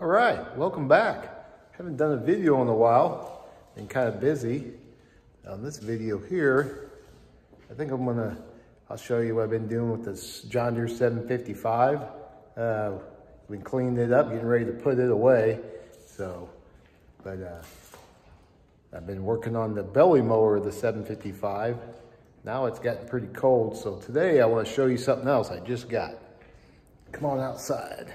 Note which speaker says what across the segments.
Speaker 1: All right, welcome back. Haven't done a video in a while. Been kind of busy. On this video here, I think I'm gonna, I'll show you what I've been doing with this John Deere 755. Uh, been cleaning it up, getting ready to put it away. So, but uh, I've been working on the belly mower of the 755. Now it's gotten pretty cold, so today I want to show you something else I just got. Come on outside.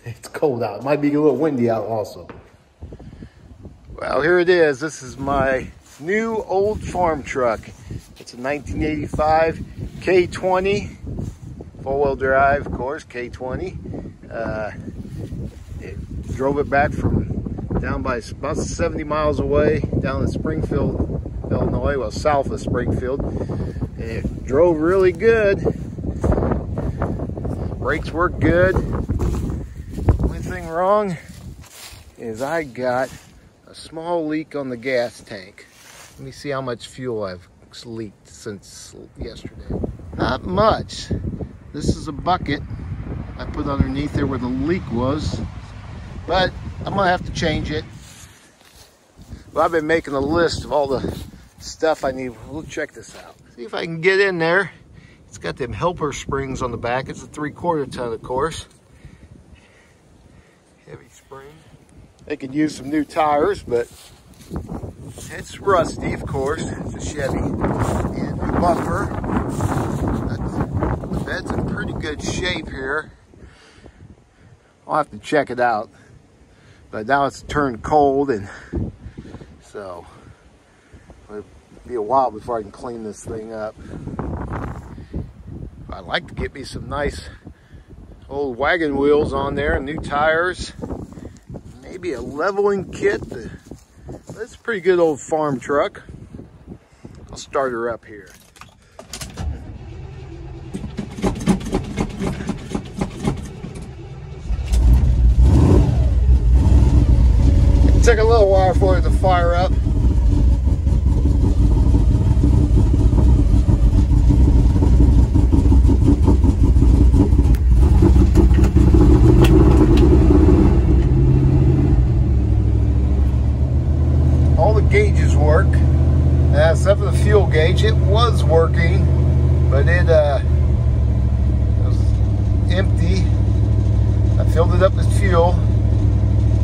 Speaker 1: It's cold out. It might be a little windy out also. Well, here it is. This is my new old farm truck. It's a 1985 K20, four-wheel drive, of course, K20. Uh, it drove it back from down by about 70 miles away, down in Springfield, Illinois, well, south of Springfield. And it drove really good. Brakes work good wrong is I got a small leak on the gas tank. Let me see how much fuel I've leaked since yesterday. Not much. This is a bucket I put underneath there where the leak was, but I'm gonna have to change it. Well, I've been making a list of all the stuff I need. We'll check this out. See if I can get in there. It's got them helper springs on the back. It's a three quarter ton, of course heavy spring. They could use some new tires, but it's rusty, of course. It's a Chevy. And new bumper. the bed's in pretty good shape here. I'll have to check it out. But now it's turned cold, and so it'll be a while before I can clean this thing up. I'd like to get me some nice old wagon wheels on there, new tires, maybe a leveling kit. That's a pretty good old farm truck. I'll start her up here. It took a little while for it to fire up. Except for the fuel gauge. It was working, but it, uh, it was empty. I filled it up with fuel.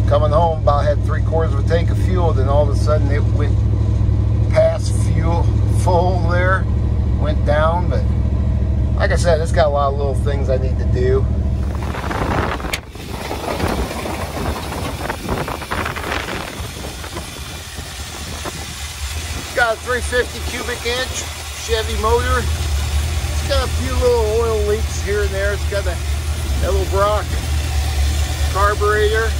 Speaker 1: Coming home, about had three quarters of a tank of fuel. Then all of a sudden, it went past fuel full there, went down. But like I said, it's got a lot of little things I need to do. got a 350 cubic inch Chevy motor. It's got a few little oil leaks here and there. It's got a Edelbrock carburetor.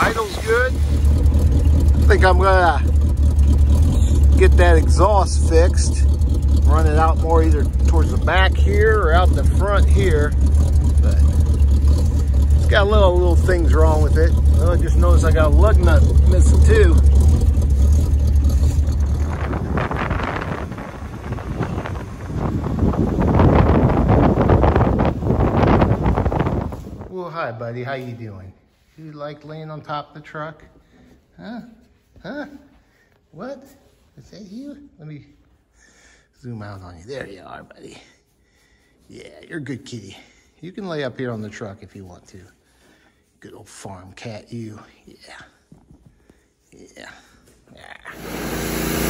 Speaker 1: Idle's good. I think I'm gonna get that exhaust fixed. Run it out more either towards the back here or out the front here. It's got a little little things wrong with it. Well, I just noticed I got a lug nut missing too. Well, hi, buddy. How you doing? You like laying on top of the truck? Huh? Huh? What? Is that you? Let me zoom out on you. There you are, buddy. Yeah, you're a good kitty. You can lay up here on the truck if you want to. Good old farm cat, you. Yeah. Yeah. yeah.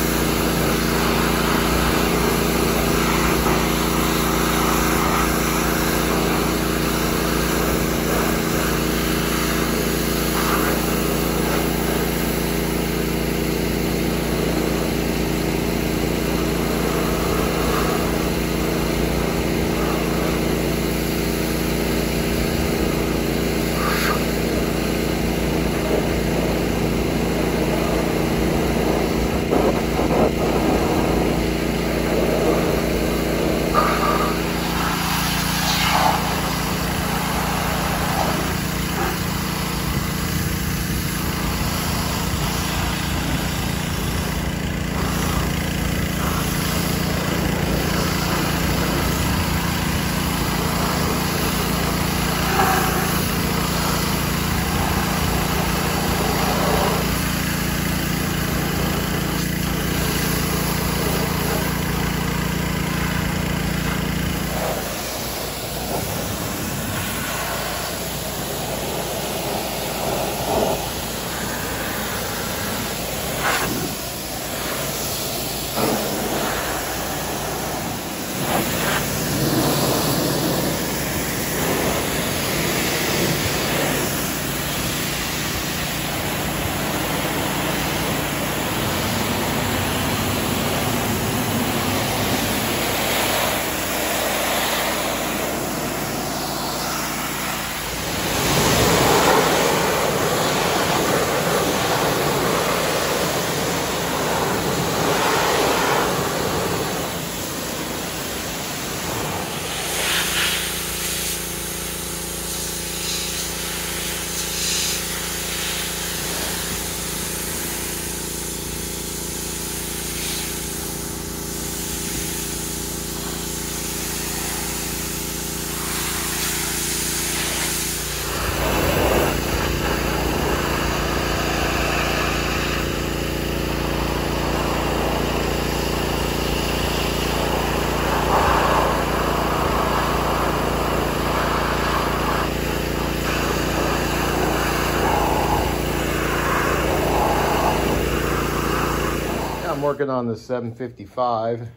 Speaker 1: Working on the 755,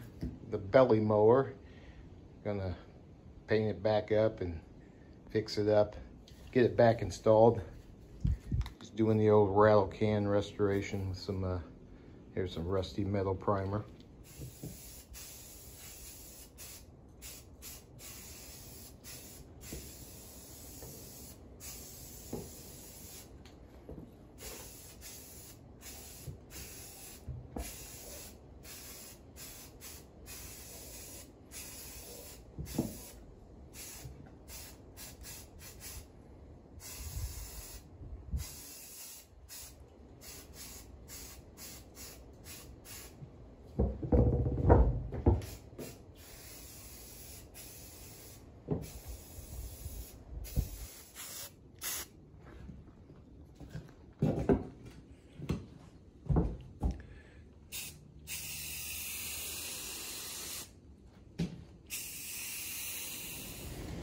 Speaker 1: the belly mower. Gonna paint it back up and fix it up, get it back installed. Just doing the old rattle can restoration with some, uh, here's some rusty metal primer.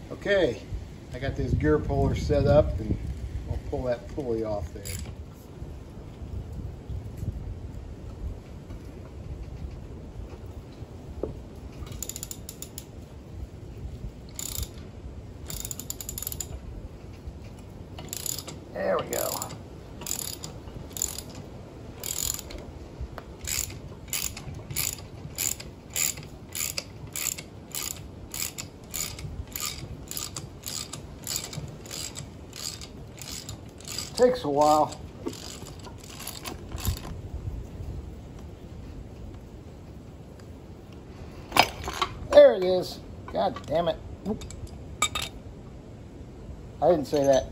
Speaker 1: Okay, I got this gear puller set up and I'll pull that pulley off there. There we go. Takes a while. There it is. God damn it. I didn't say that.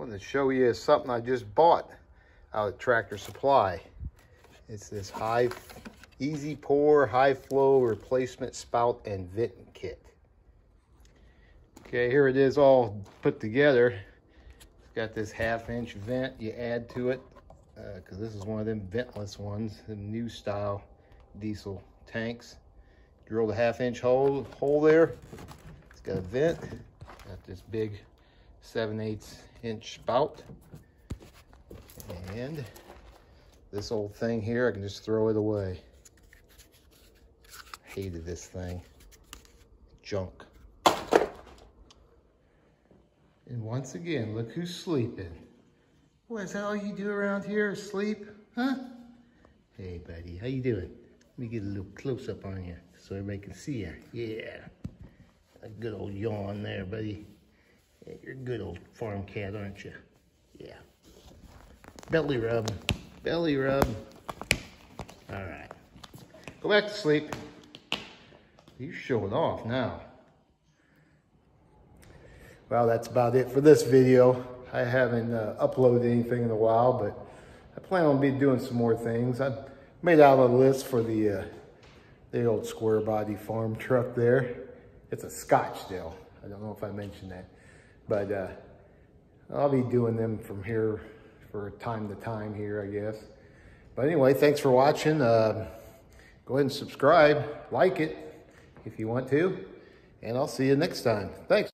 Speaker 1: I want to show you something I just bought out of Tractor Supply. It's this high, easy pour, high flow replacement spout and vent kit. Okay, here it is all put together. It's got this half inch vent you add to it because uh, this is one of them ventless ones, the new style diesel tanks. Drilled a half inch hole, hole there. It's got a vent, got this big 7 8 inch spout. And this old thing here, I can just throw it away. Hated this thing. Junk. And once again, look who's sleeping. What, is that all you do around here, sleep? Huh? Hey, buddy, how you doing? Let me get a little close-up on you so everybody can see you. Yeah. A good old yawn there, buddy. You're a good old farm cat, aren't you? Yeah. Belly rub. Belly rub. All right. Go back to sleep. You're showing off now. Well, that's about it for this video. I haven't uh, uploaded anything in a while, but I plan on be doing some more things. I made out a list for the uh, the old square body farm truck there. It's a Scottsdale. I don't know if I mentioned that. But uh, I'll be doing them from here for time to time here, I guess. But anyway, thanks for watching. Uh, go ahead and subscribe, like it if you want to, and I'll see you next time. Thanks.